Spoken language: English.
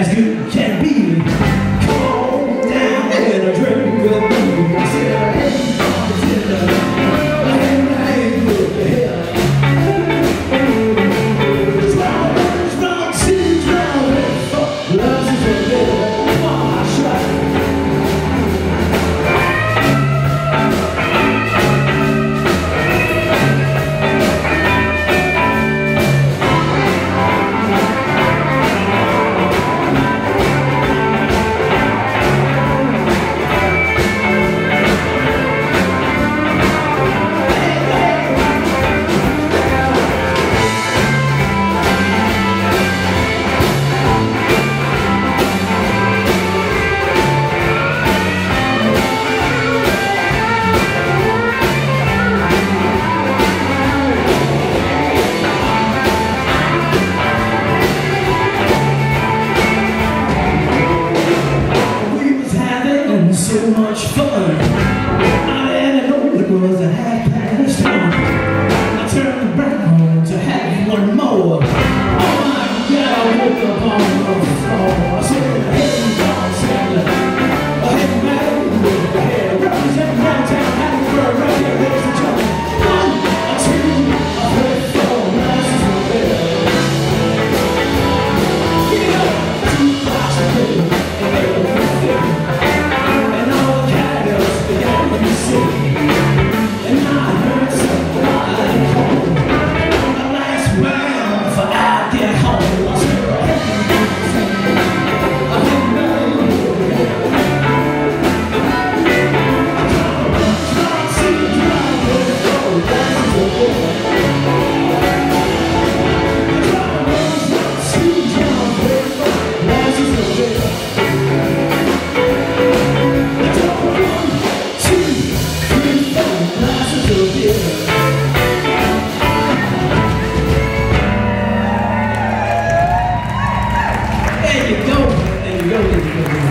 as you Thank you.